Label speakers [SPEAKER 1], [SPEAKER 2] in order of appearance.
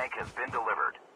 [SPEAKER 1] tank has been delivered.